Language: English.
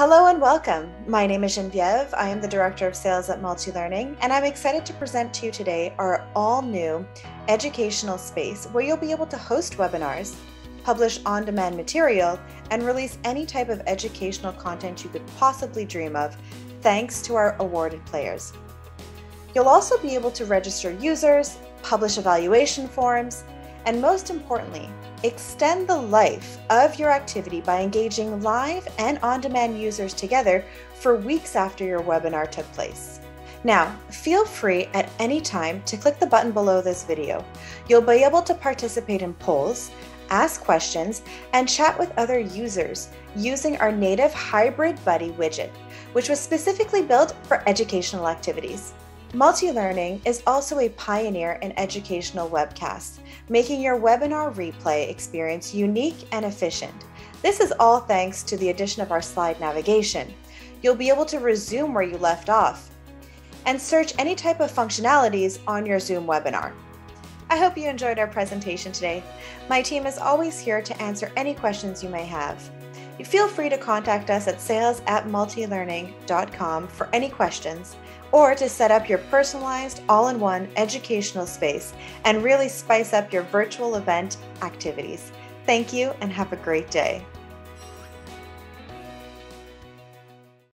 Hello and welcome. My name is Genevieve. I am the Director of Sales at Multilearning, and I'm excited to present to you today our all new educational space where you'll be able to host webinars, publish on demand material, and release any type of educational content you could possibly dream of, thanks to our awarded players. You'll also be able to register users, publish evaluation forms, and most importantly, extend the life of your activity by engaging live and on demand users together for weeks after your webinar took place. Now, feel free at any time to click the button below this video. You'll be able to participate in polls, ask questions, and chat with other users using our native Hybrid Buddy widget, which was specifically built for educational activities. Multilearning is also a pioneer in educational webcasts, making your webinar replay experience unique and efficient. This is all thanks to the addition of our slide navigation. You'll be able to resume where you left off and search any type of functionalities on your Zoom webinar. I hope you enjoyed our presentation today. My team is always here to answer any questions you may have. Feel free to contact us at sales at multilearning.com for any questions or to set up your personalized all in one educational space and really spice up your virtual event activities. Thank you and have a great day.